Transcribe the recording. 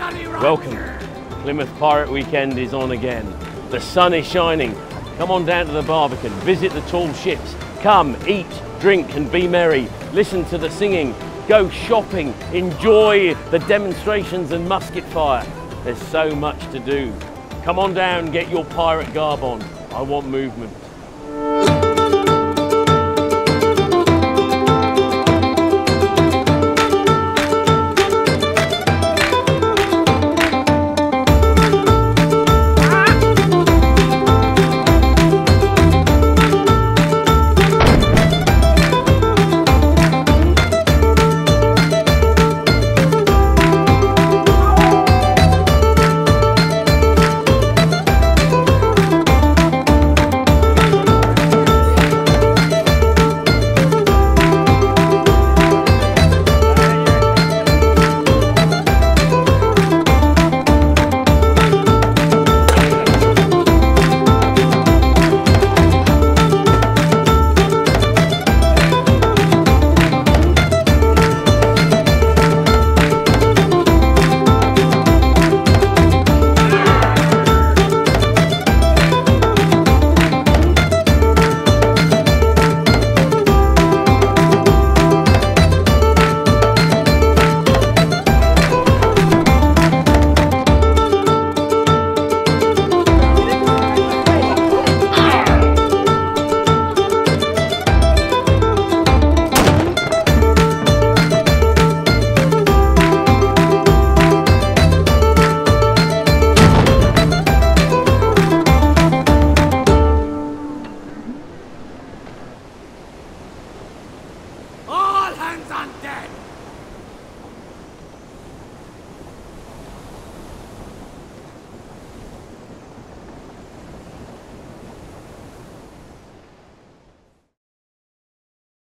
Welcome. Plymouth Pirate Weekend is on again. The sun is shining. Come on down to the Barbican, visit the tall ships. Come, eat, drink, and be merry. Listen to the singing. Go shopping. Enjoy the demonstrations and musket fire. There's so much to do. Come on down, get your pirate garb on. I want movement. plans undead!